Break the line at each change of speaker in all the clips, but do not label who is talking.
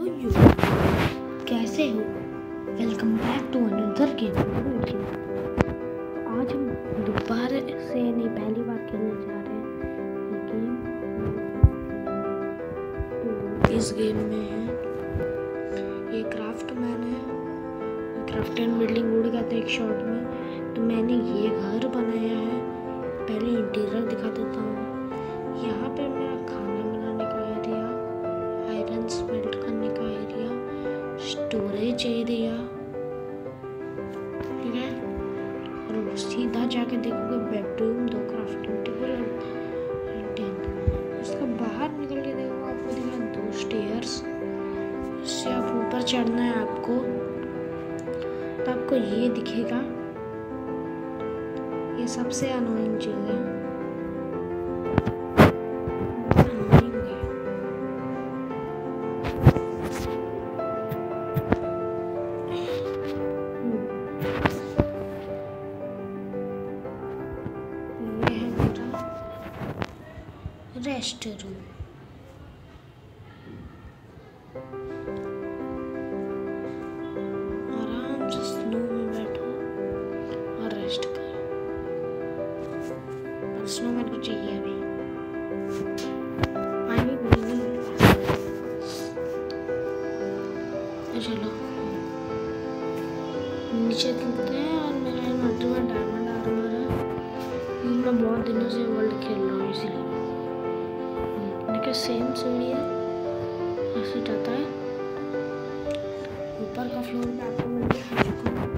You कैसे हो? Welcome back to another game आज हम दोबारा से नहीं, पहली बार खेलने जा रहे हैं गेम तो इस गेम में है। ये क्राफ्ट मैन है। क्राफ्ट एंड बिल्डिंग उड़ गया था एक शॉट में। तो मैंने ये घर बनाया है। पहले इंटीरियर दिखा देता हूँ। यहाँ पे मेरा स्टोरेज एरिया ठीक है? और सीधा जाके देखोगे बेडरूम दो क्राफ्टिंग टेबल और टेंट उसके बाहर निकल के देखो आपको दिखा दो स्टेयर्स इससे आप ऊपर चढ़ना है आपको। तो आपको ये दिखेगा। ये सबसे अनोइंग चीज़ है। Restroom. आराम से स्नो में बैठो और रेस्ट करो। और स्नोमैन को चाहिए अभी। तो चलो। नीचे चलते हैं और मेरा में डायमंड आर्मर है। मैं बहुत दिनों से वर्ल्ड खेल रहा हूँ, इसीलिए। देखिए सेम सीढ़ी है ऐसे जाता है ऊपर का फ्लोर में आपको मैं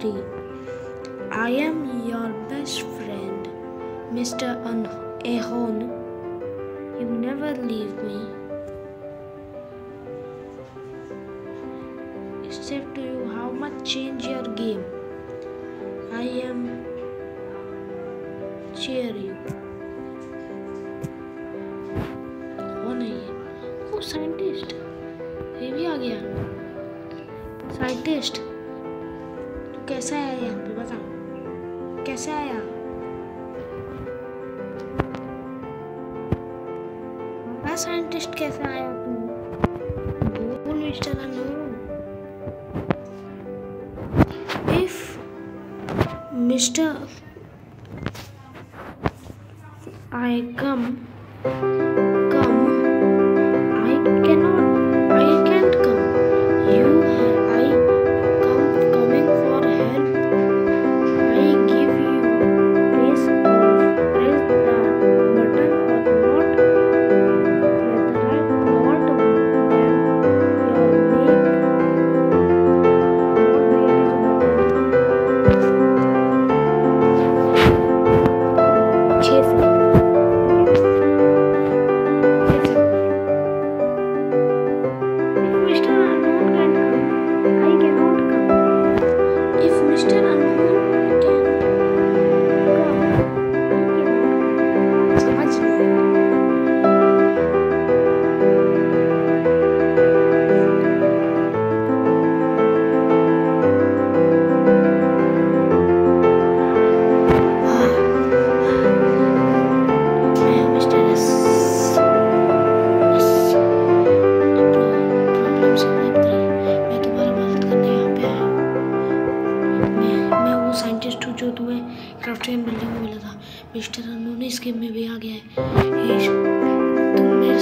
3. I am your best friend, Mr. Ahon. You never leave me. It's to you how much change your game. I am cheer you. Oh, scientist. Here we are again. Scientist. कैसे आया यहाँ पे बता कैसे आया? साइंटिस्ट कैसे आया बोल मिस्टर अनून इफ़ मिस्टर आई कम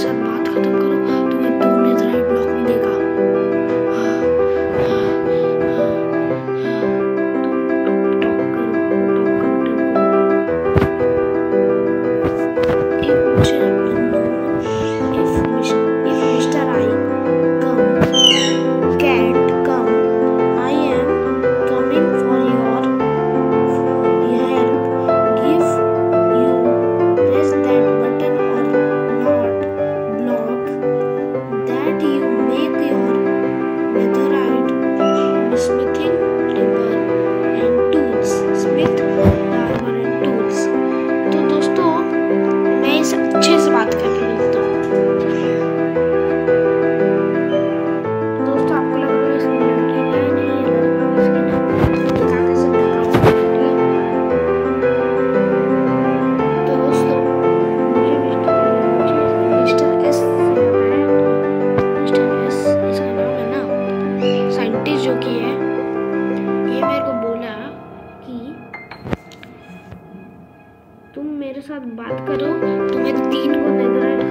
在马特的歌 तुम मेरे साथ बात करो तुम्हें तीन को नज़र है।